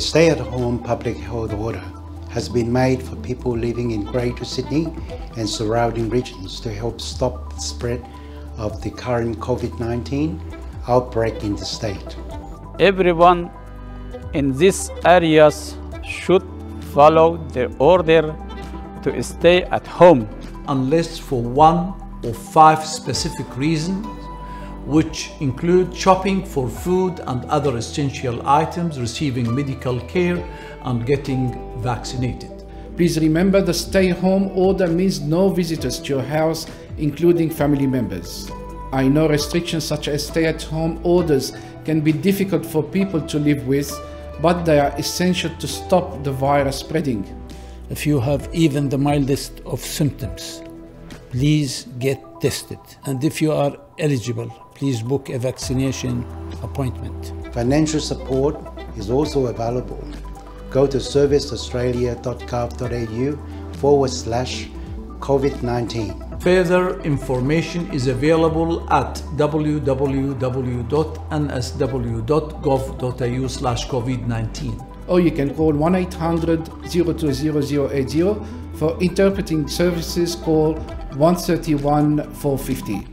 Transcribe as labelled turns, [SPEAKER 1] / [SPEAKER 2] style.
[SPEAKER 1] A stay-at-home public health order has been made for people living in Greater Sydney and surrounding regions to help stop the spread of the current COVID-19 outbreak in the state.
[SPEAKER 2] Everyone in these areas should follow the order to stay at home
[SPEAKER 3] unless for one or five specific reasons which include shopping for food and other essential items, receiving medical care and getting vaccinated.
[SPEAKER 4] Please remember the stay home order means no visitors to your house, including family members. I know restrictions such as stay at home orders can be difficult for people to live with, but they are essential to stop the virus spreading.
[SPEAKER 5] If you have even the mildest of symptoms, please get tested. And if you are eligible, please book a vaccination appointment.
[SPEAKER 1] Financial support is also available. Go to serviceaustralia.gov.au forward slash COVID-19.
[SPEAKER 3] Further information is available at www.nsw.gov.au slash COVID-19
[SPEAKER 4] or you can call 1 800 020 for interpreting services call 131 450.